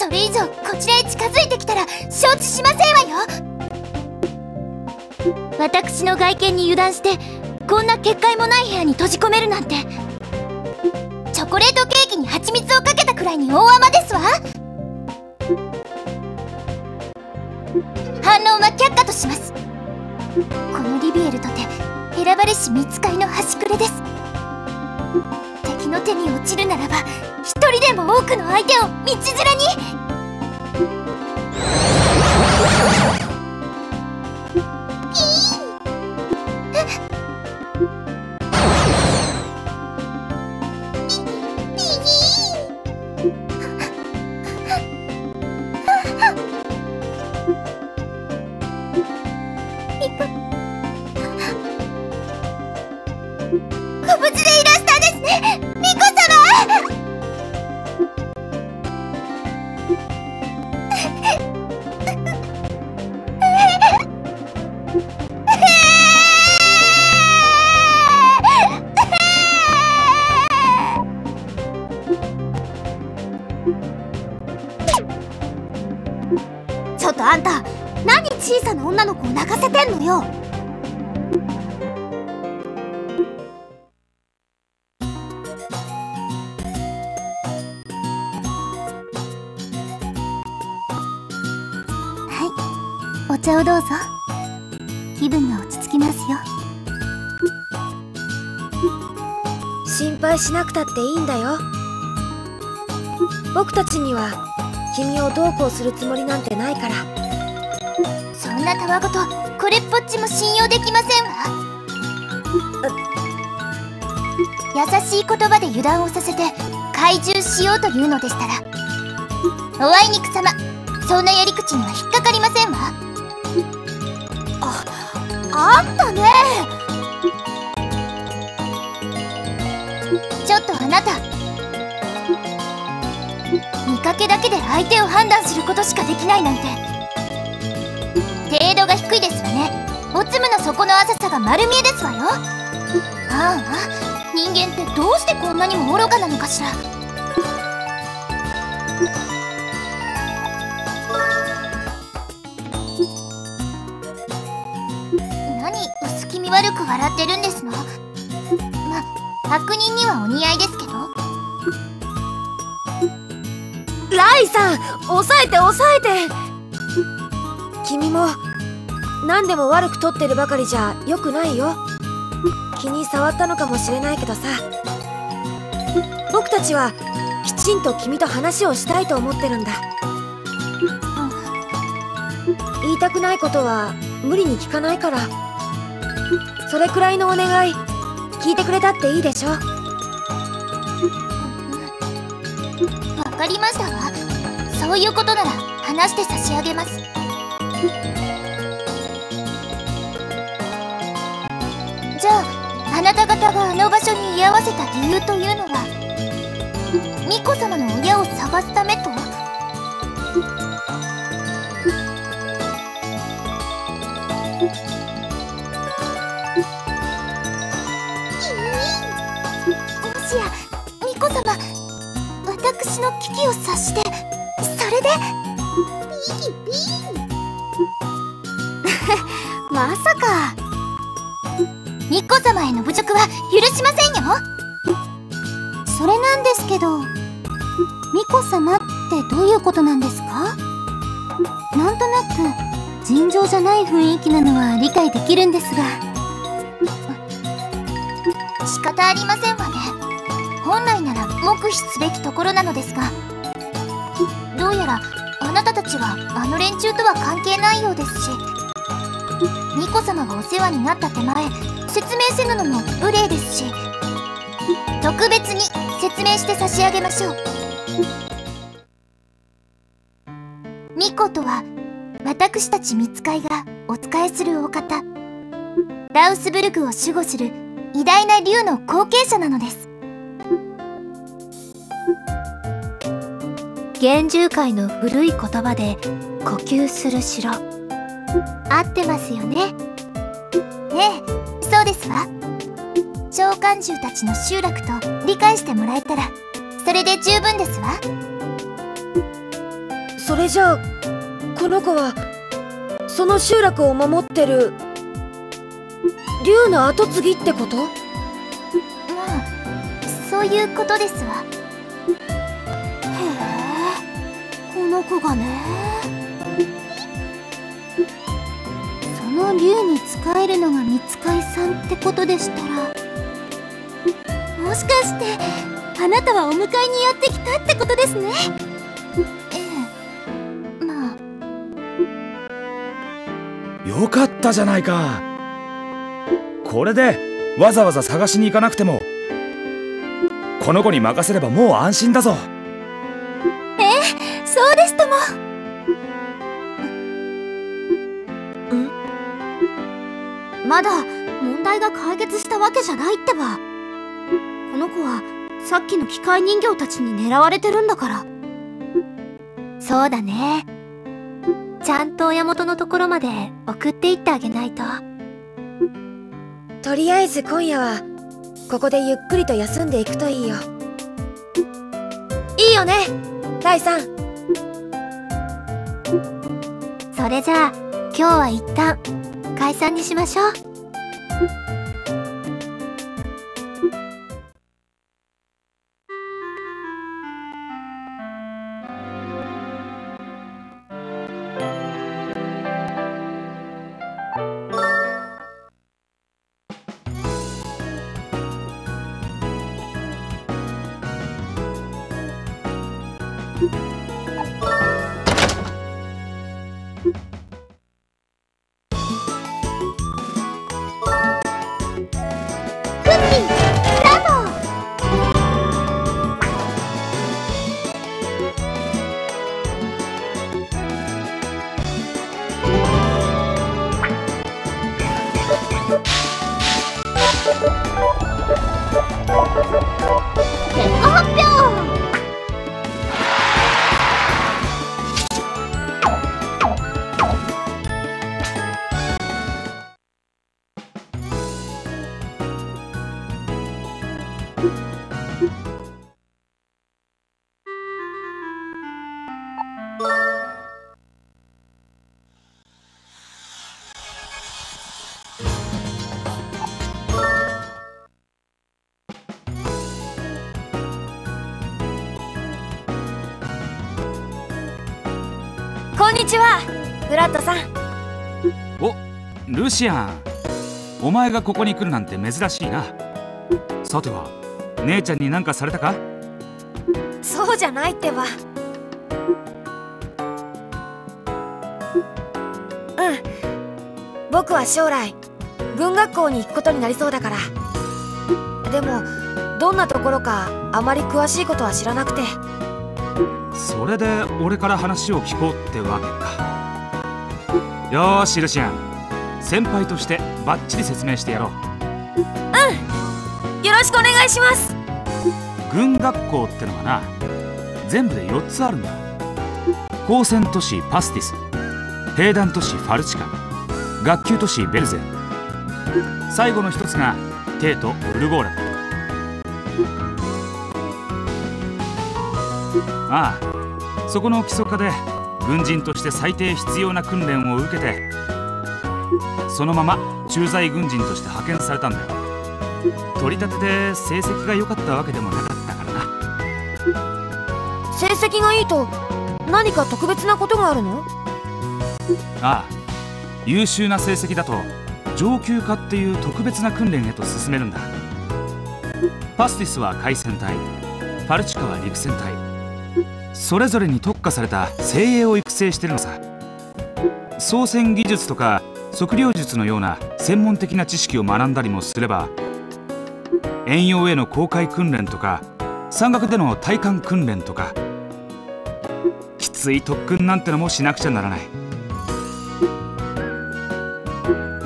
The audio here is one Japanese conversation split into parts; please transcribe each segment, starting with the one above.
それ以上こちらへ近づいてきたら承知しませんわよ。私の外見に油断してこんな結界もない部屋に閉じ込めるなんて。チョコレートケーキに蜂蜜をかけたくらいに大甘ですわ。反論は却下とします。このリビエルとて選ばれし見つかりの端くれです。敵の手に落ちるならば人でも多くの相手を道連れにっていいんだよ。僕たちには君をどうこうするつもりなんてないから。そんなたわごとこれっぽっちも信用できませんわ。優しい言葉で油断をさせて懐柔しようというのでしたらおあいにく様そんなやり口には引っかかりませんわ。た見かけだけで相手を判断することしかできないなんて。程度が低いですわね。おつむの底の浅さが丸見えですわよ。ああ。人間ってどうしてこんなにも愚かなのかしら。何薄気味悪く笑ってるんですの？ま悪人にはお似合いですけど。イさん抑えて抑えて。君も何でも悪く取ってるばかりじゃ良くないよ。気に障ったのかもしれないけどさ。僕たちはきちんと君と話をしたいと思ってるんだ。言いたくないことは無理に聞かないから。それくらいのお願い聞いてくれたっていいでしょ。わかりまそういうことなら話して差し上げます。じゃああなた方があの場所に居合わせた理由というのは巫女様の親を探すためと？もしや巫女様私の危機を察して。れで。ピーピー。まさか。巫女様への侮辱は許しませんよ。それなんですけど。巫女様ってどういうことなんですか？なんとなく尋常じゃない雰囲気なのは理解できるんですが。仕方ありませんわね。本来なら黙秘すべきところなのですが。どうやらあなたたちはあの連中とは関係ないようですし。ニコ様がお世話になった手前説明せぬのも無礼ですし。特別に説明して差し上げましょう。ミコとは私たち見つかいがお仕えするお方。ラウスブルグを守護する偉大な竜の後継者なのです。幻獣界の古い言葉で呼吸する城。合ってますよね。ええそうですわ。召喚獣たちの集落と理解してもらえたらそれで十分ですわ。それじゃあこの子はその集落を守ってる竜の跡継ぎってこと？まあそういうことですわの子がね。その竜に仕えるのが見つかいさんってことでしたらもしかしてあなたはお迎えにやってきたってことですね？ええ。まあ。よかったじゃないか。これでわざわざ探しに行かなくてもこの子に任せればもう安心だぞ。まだ問題が解決したわけじゃないってば。この子はさっきの機械人形たちに狙われてるんだから。そうだね。ちゃんと親元のところまで送っていってあげないと。とりあえず今夜はここでゆっくりと休んでいくといいよ。いいよね。ライさんそれじゃあ今日は一旦解散にしましょう。こルシアン。お前がここに来るなんて珍しいな。さては姉ちゃんに何かされたか？そうじゃないってば。うん。僕は将来軍学校に行くことになりそうだから。でもどんなところかあまり詳しいことは知らなくて。それで俺から話を聞こうってわけか。よーしルシアン先輩としてバッチリ説明してやろう。うん。よろしくお願いします。軍学校ってのはな全部で4つあるんだ。高専都市パスティス兵団都市ファルチカ学級都市ベルゼン。最後の一つがテート・ウルゴーラ。だああそこの基礎科で軍人として最低必要な訓練を受けてそのまま駐在軍人として派遣されたんだよ。取り立てで成績が良かったわけでもなかったからな。成績がいいと何か特別なことがあるの？ああ優秀な成績だと上級化っていう特別な訓練へと進めるんだ。パスティスは海戦隊ファルチカは陸戦隊。それぞれに特化された精鋭を育成してるのさ。操船技術とか測量術のような専門的な知識を学んだりもすれば遠洋への航海訓練とか山岳での体感訓練とかきつい特訓なんてのもしなくちゃならない。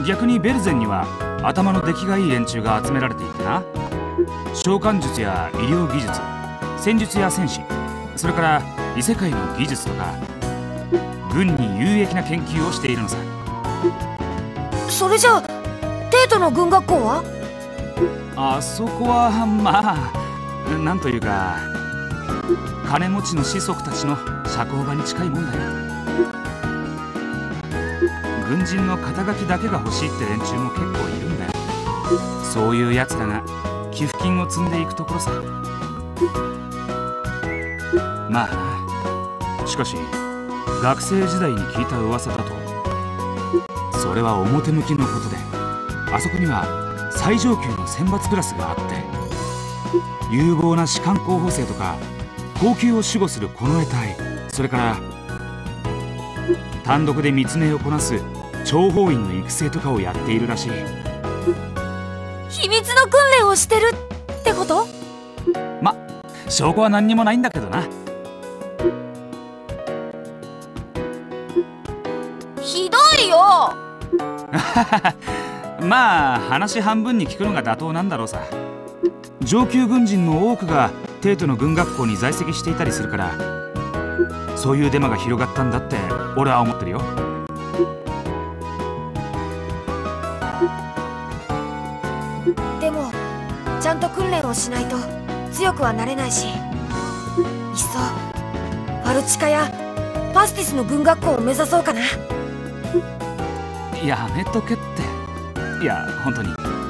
逆にベルゼンには頭の出来がいい連中が集められていてな。召喚術や医療技術戦術や戦士それから異世界の技術とか軍に有益な研究をしているのさ。それじゃあテートの軍学校は？あそこはまあなんというか金持ちの子息たちの社交場に近いもんだよ。軍人の肩書きだけが欲しいって連中も結構いるんだよ。そういうやつらが寄付金を積んでいくところさ。まあしかし学生時代に聞いた噂だとそれは表向きのことであそこには最上級の選抜クラスがあって有望な士官候補生とか高級を守護する近衛隊それから単独で密命をこなす諜報員の育成とかをやっているらしい。秘密の訓練をしてるってこと？ま証拠は何にもないんだけどな まあ話半分に聞くのが妥当なんだろうさ。上級軍人の多くが帝都の軍学校に在籍していたりするからそういうデマが広がったんだって俺は思ってるよ。でもちゃんと訓練をしないと強くはなれないし。いっそファルチカやパスティスの軍学校を目指そうかな。やめとけって。いや本当に。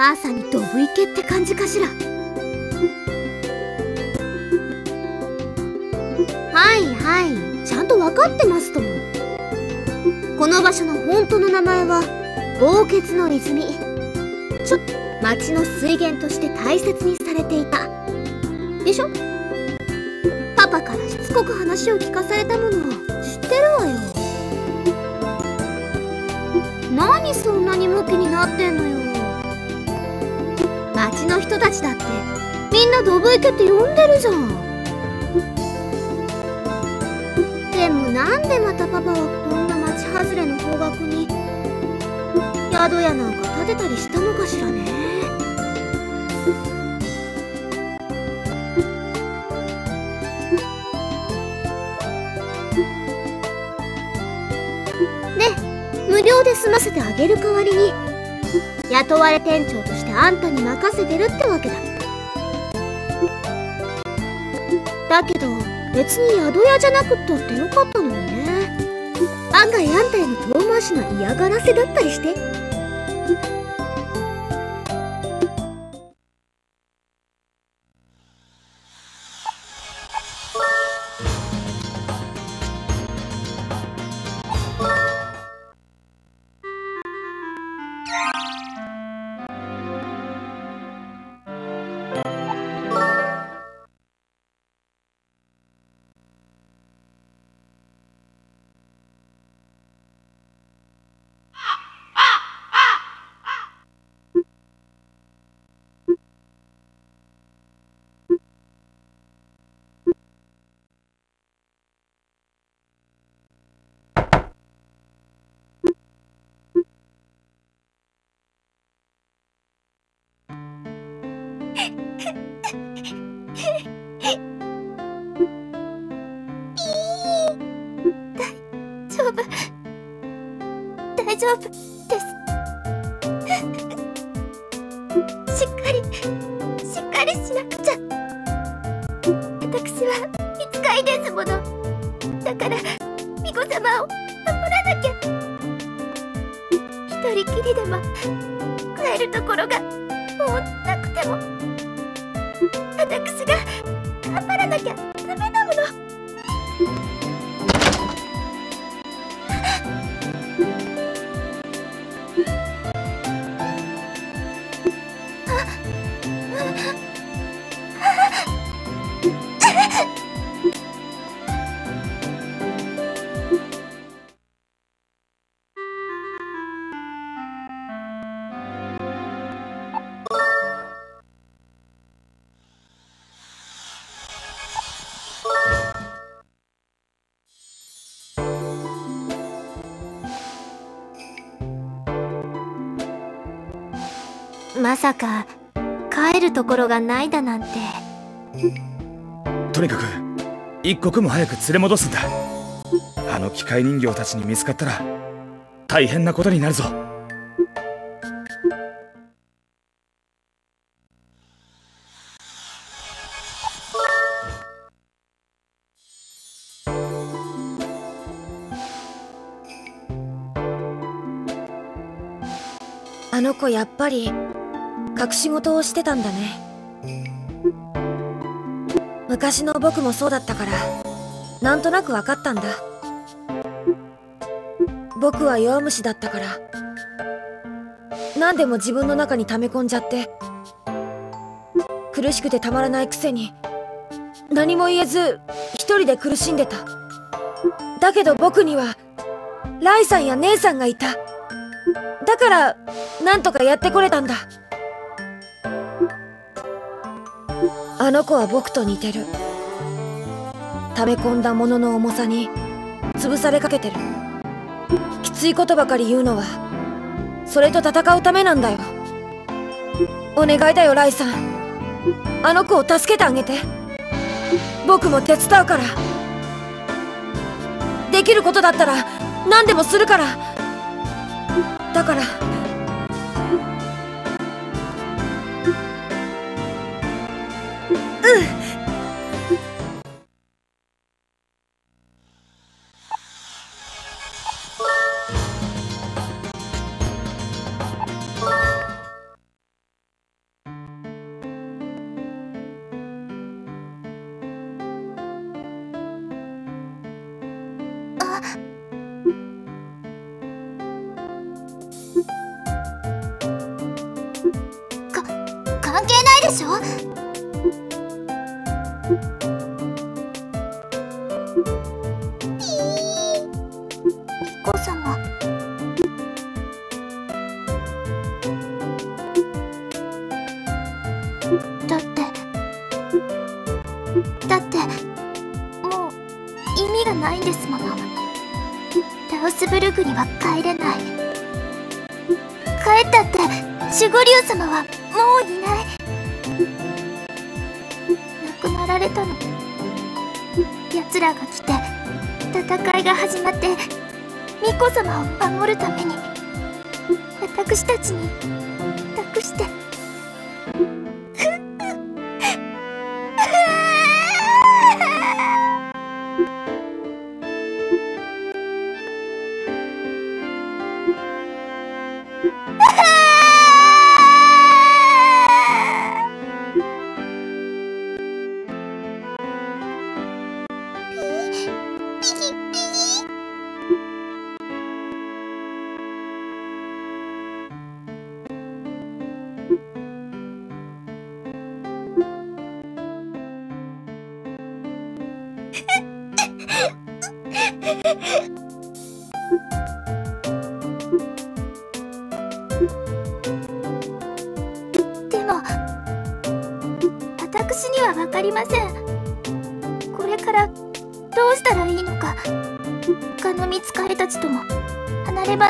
まさにドブ池って感じかしら？はいはい。ちゃんと分かってますとも。この場所の本当の名前は豪傑の泉。ちょ町の水源として大切にされていた。でしょ？パパからしつこく話を聞かされたものを知ってるわよ。何そんなにムキになってんのよ。の人たちだって。みんなドブ池って呼んでるじゃん。でもなんでまたパパはこんな町外れの方角に宿屋なんか建てたりしたのかしらね。で無料で済ませてあげる代わりに雇われ店長とあんたに任せてるってわけだ。だけど別に宿屋じゃなくったってよかったのにね。案外あんたへの遠回しな嫌がらせだったりして。大丈夫まさか帰るところがないだなんて。とにかく一刻も早く連れ戻すんだ。あの機械人形たちに見つかったら大変なことになるぞ。あの子やっぱり隠し事をしてたんだね。昔の僕もそうだったからなんとなく分かったんだ。僕は弱虫だったから何でも自分の中に溜め込んじゃって苦しくてたまらないくせに何も言えず一人で苦しんでた。だけど僕にはライさんや姉さんがいた。だからなんとかやってこれたんだ。あの子は僕と似てる。溜め込んだものの重さに潰されかけてる。きついことばかり言うのはそれと戦うためなんだよ。お願いだよライさん。あの子を助けてあげて。僕も手伝うから。できることだったら何でもするから。だから守るために。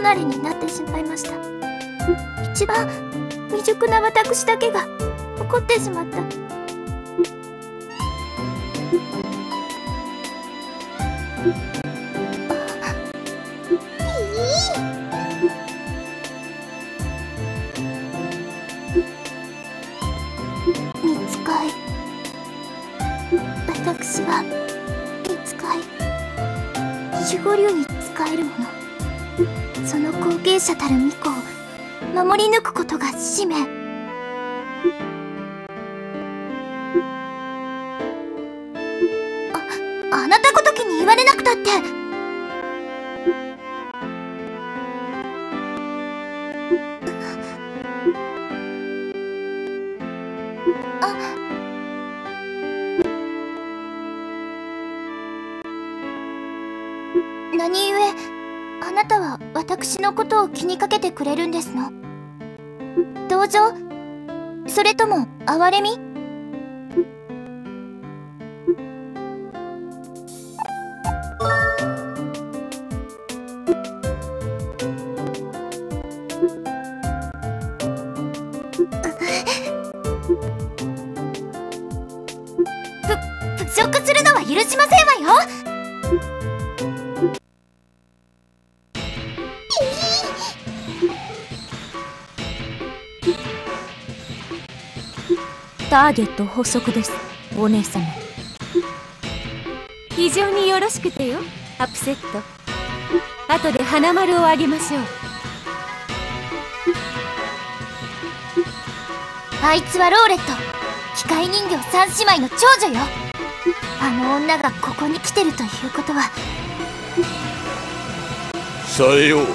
離れになってしまいました。一番未熟な私だけが怒ってしまった。何故あなたは私のことを気にかけてくれるんですの？同情？それとも哀れみ？ターゲット補足です。お姉様。非常によろしくてよ。アップセット。後で花丸をあげましょう。あいつはローレット。機械人形三姉妹の長女よ。あの女がここに来てるということは。さよう。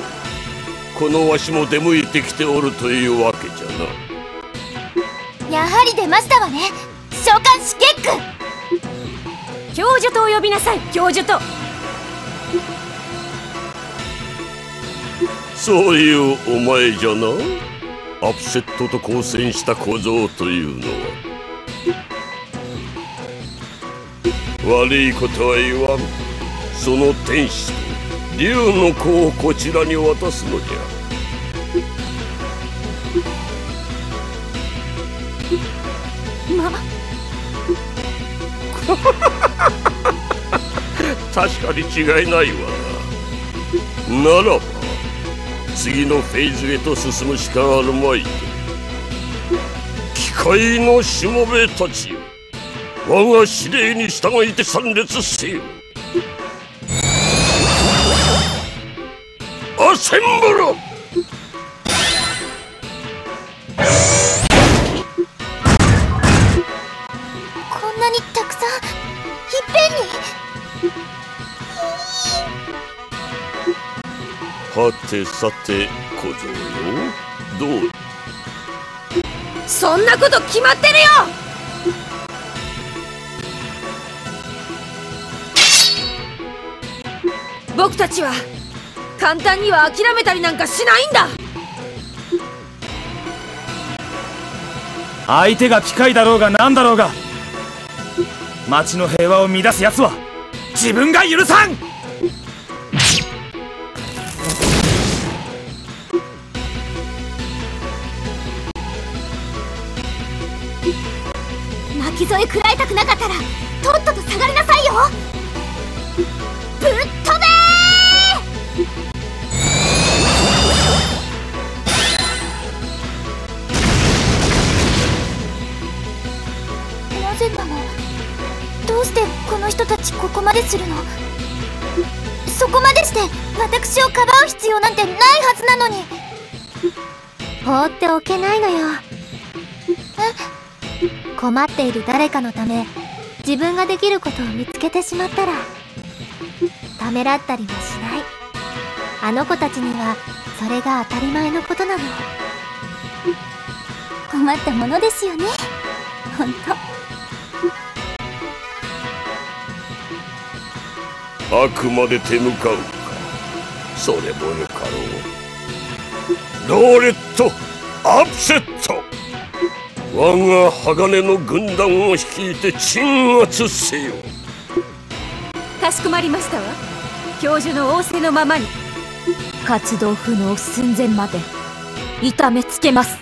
このわしも出向いてきておるというわけじゃなやはり出ましたわね。召喚士ケック。教授と呼びなさい教授と。そういうお前じゃな。アップセットと交戦した小僧というのは。悪いことは言わん。その天使と竜の子をこちらに渡すのじゃ確かに違いないわ。ならば次のフェーズへと進むしかあるまい機械のしもべたちよ。我が指令に従いて参列せよ。アセンブルてさて小僧よどう？そんなこと決まってるよ！僕たちは簡単には諦めたりなんかしないんだ！相手が機械だろうが何だろうが町の平和を乱す奴は自分が許さん！き添え食らいたくなかったらとっとと下がりなさいよ。ぶっ飛べなぜなのどうしてこの人たちここまでするの？そこまでして私をかばう必要なんてないはずなのに。放っておけないのよ。困っている誰かのため自分ができることを見つけてしまったらためらったりはしない。あの子たちにはそれが当たり前のことなの。困ったものですよね。本当。あくまで手向かうか。それもよかろう。ローレットアップセット。我が鋼の軍団を率いて鎮圧せよ。かしこまりましたわ。教授の仰せのままに。活動不能寸前まで痛めつけます。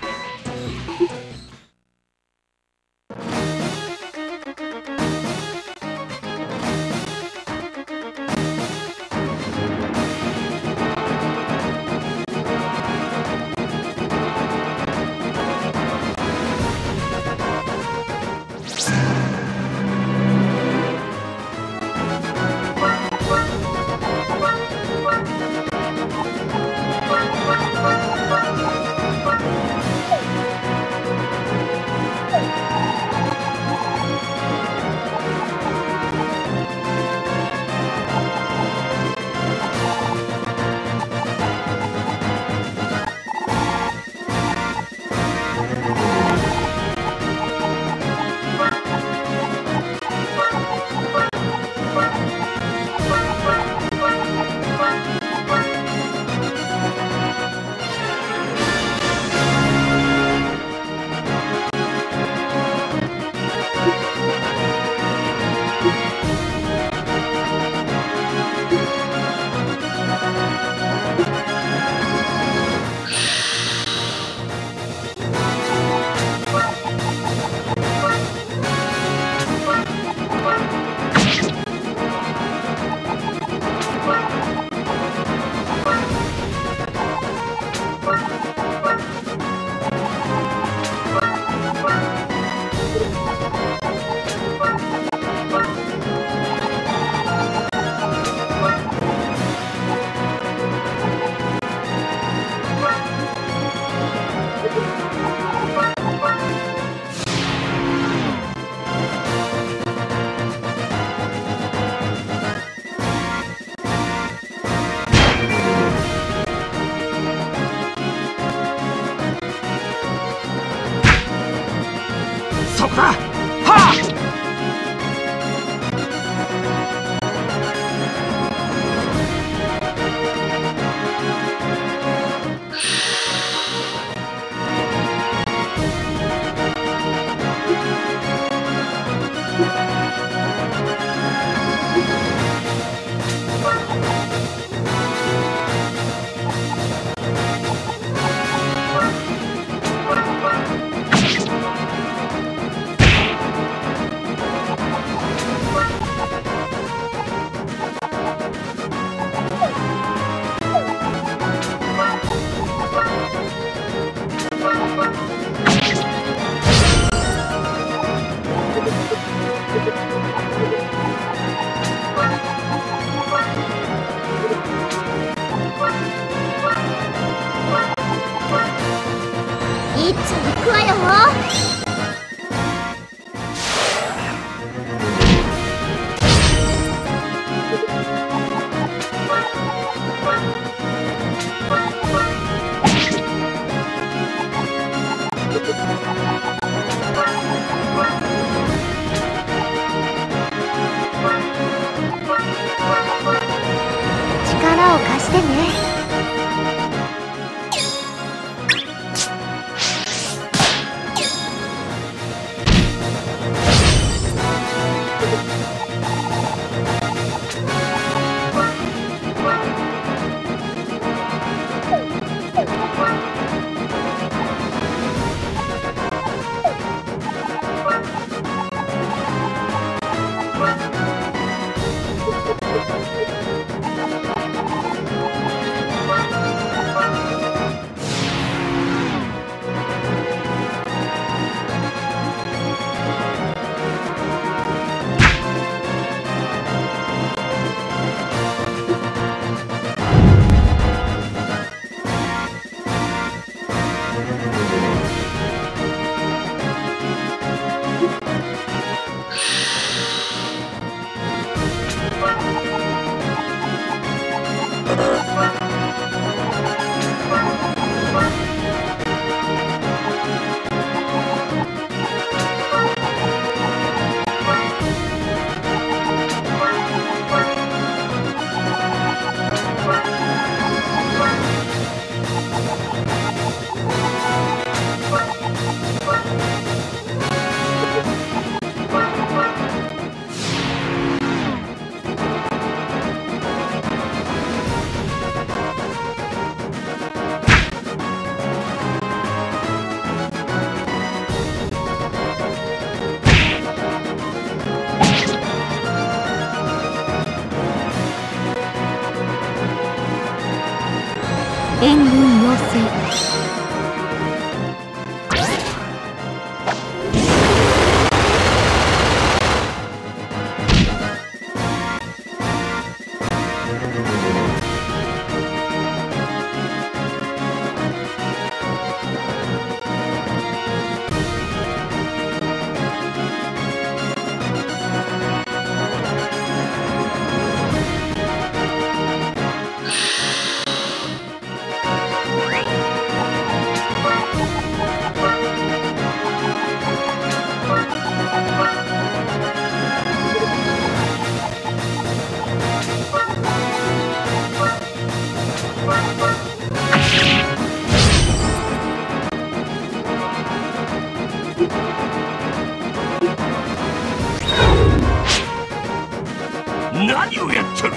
何をやってる？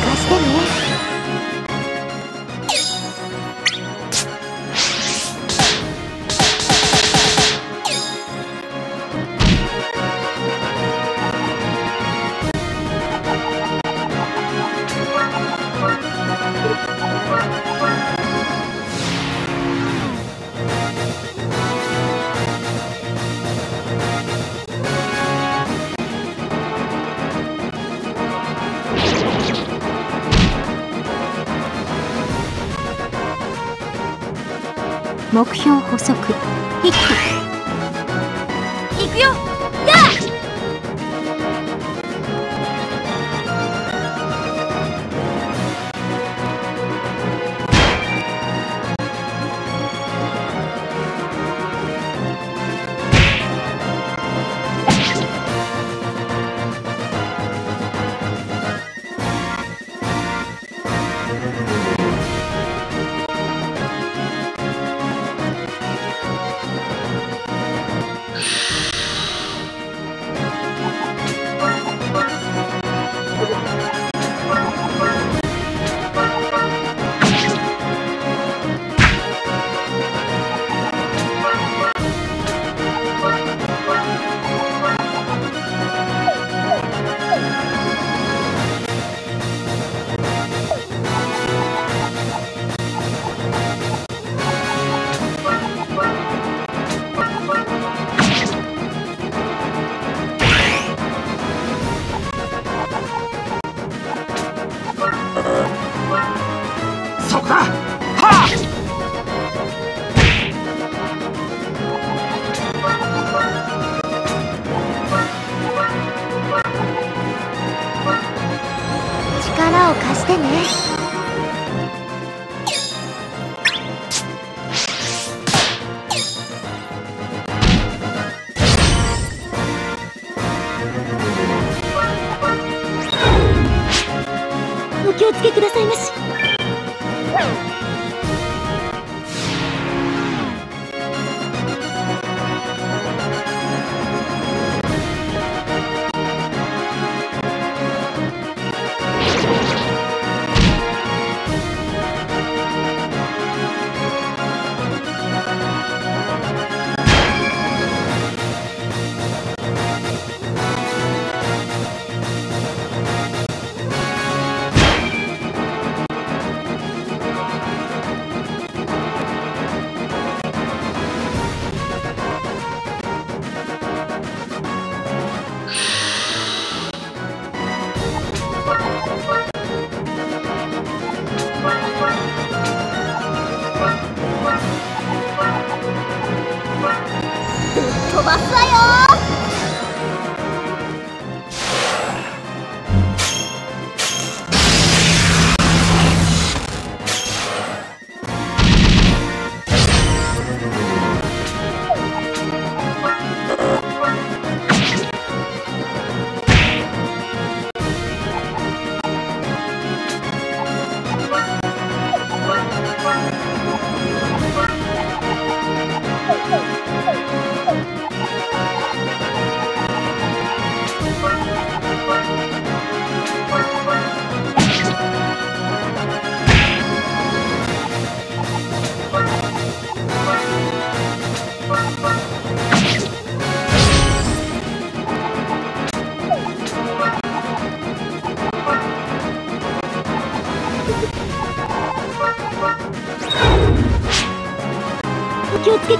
貸してね目標補足。気をつけくださいまし。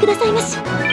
くださいまし。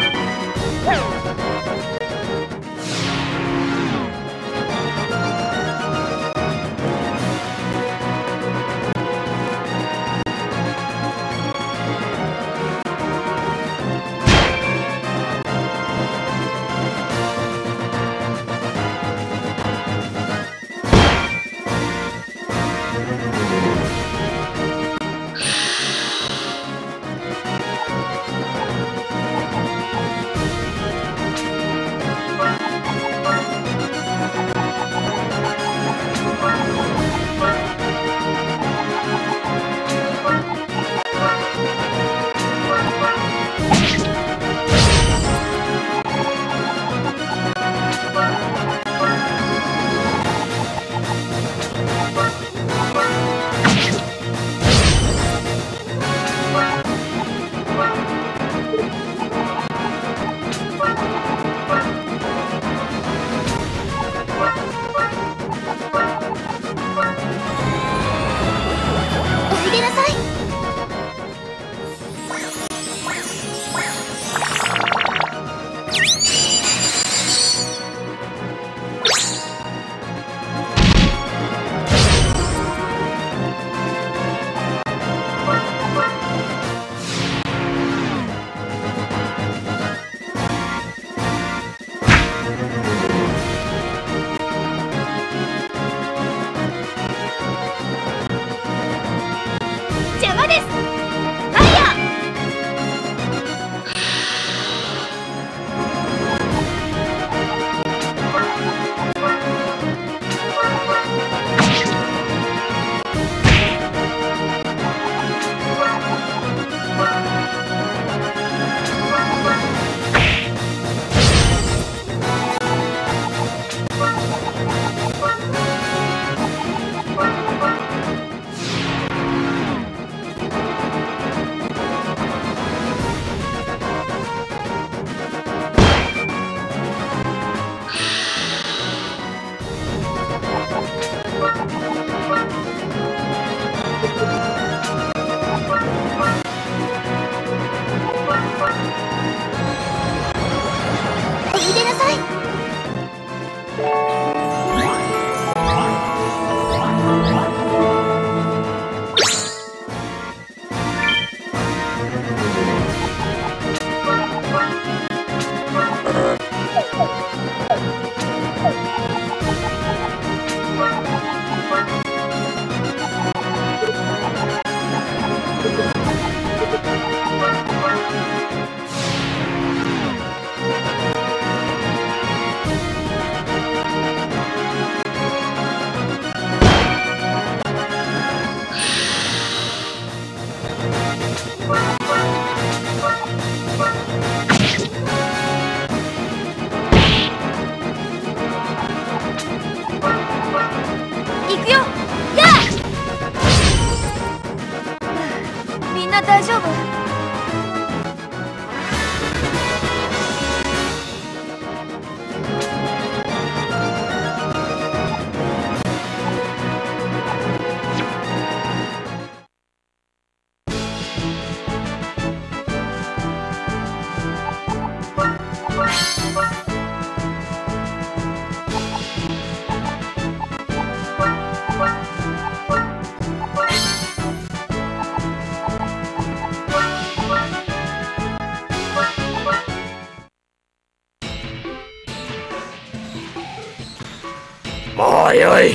もうよい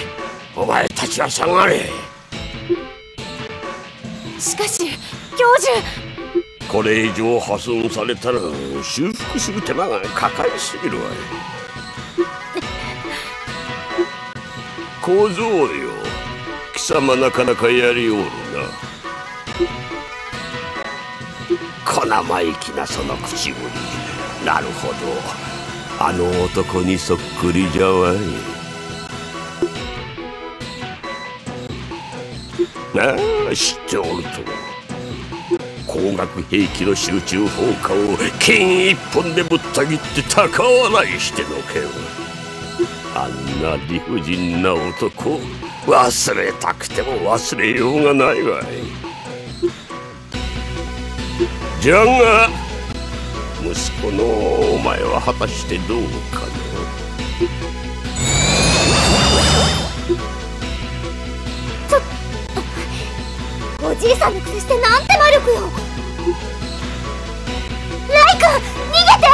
お前たちは下がれしかし教授。これ以上破損されたら修復する手間がかかりすぎるわい。小僧よ貴様なかなかやりおるな。小生意気なその口ぶりなるほどあの男にそっくりじゃわいああ知っておると。高額兵器の集中放火を剣一本でぶった切って高笑いしてのけよあんな理不尽な男。忘れたくても忘れようがないわい。じゃが息子のお前は果たしてどうかな。じいさんのくせしてなんて魔力よ。ライ君逃げて。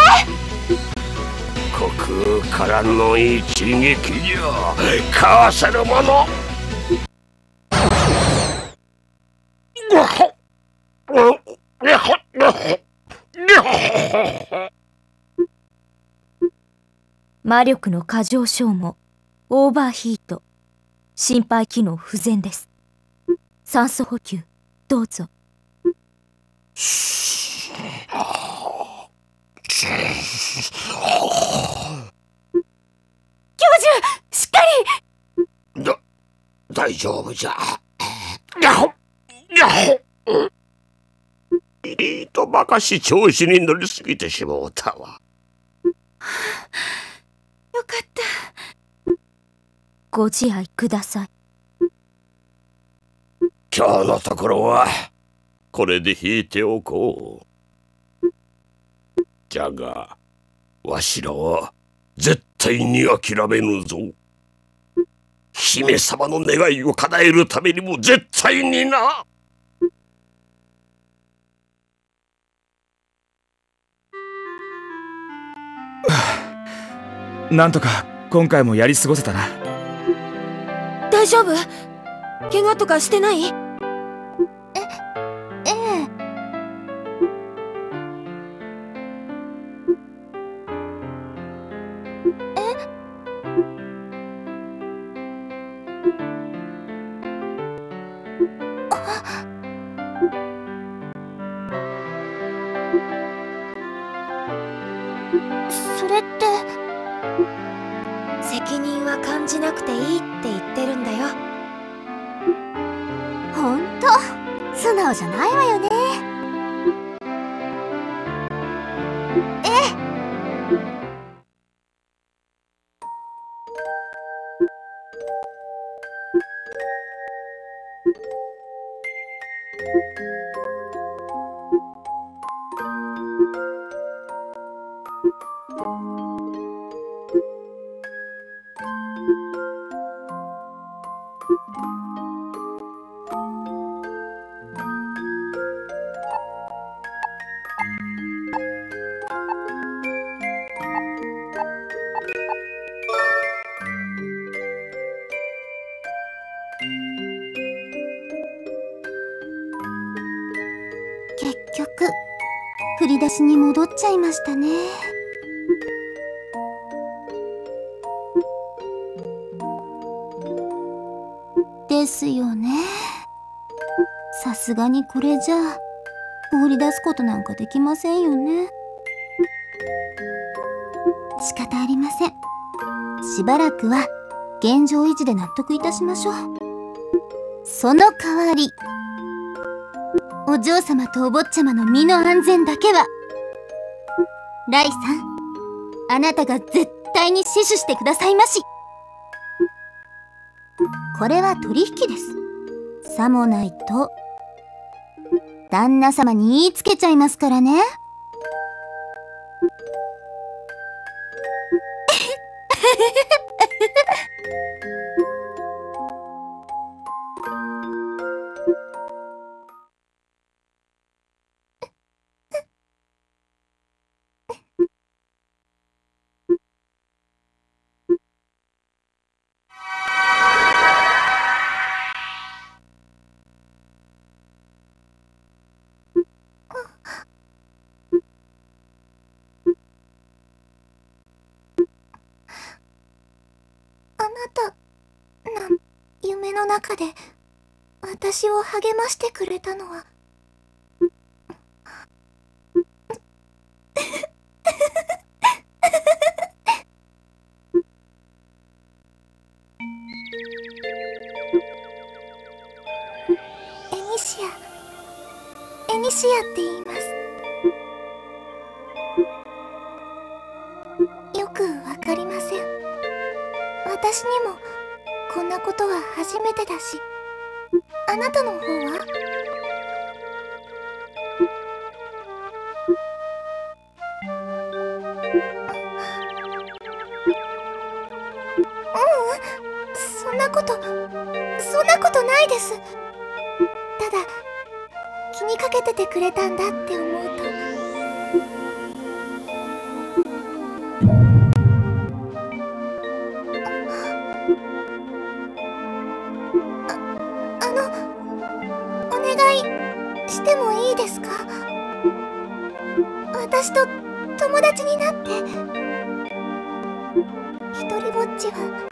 虚空からの一撃じゃ。かわせるもの。魔力の過剰消耗オーバーヒート心肺機能不全です。酸素補給どうぞ。教授しっかり。だ大丈夫じゃ。やほやほいいとばかし調子に乗りすぎてしもうたわ。よかった。ご自愛ください今日のところはこれで引いておこう。じゃがわしらは絶対に諦めぬぞ。姫様の願いを叶えるためにも絶対にな。なんとか今回もやり過ごせたな。大丈夫？怪我とかしてない？それって。責任は感じなくていいって言ってるんだよ。本当。素直じゃないわよね。ちゃいましたね。ですよね。さすがにこれじゃあ放り出すことなんかできませんよね。仕方ありません。しばらくは現状維持で納得いたしましょう。その代わりお嬢様とお坊ちゃまの身の安全だけはライさんあなたが絶対に死守してくださいまし。これは取引です。さもないと旦那様に言いつけちゃいますからね。あ 中で私を励ましてくれたのは。エニシア。エニシアって言います。よくわかりません。私にもこんなことは初めてだしあなたの方は？ううんそんなことそんなことないです。ただ気にかけててくれたんだって思うと。Thank you.